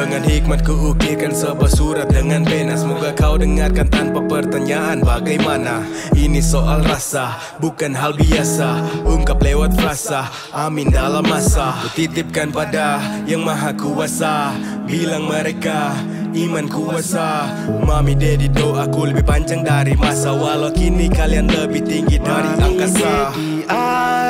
Dengan hikmat kuukirkan sebuah surat dengan pena. Semoga kau dengarkan tanpa pertanyaan bagaimana? Ini soal rasa, bukan hal biasa. Ungkap lewat frasa, amin dalam masa. Kutitipkan pada yang maha kuasa. Bilang mereka iman kuasa. Mami daddy doaku lebih panjang dari masa. Walau kini kalian lebih tinggi dari angkasa. Daddy, I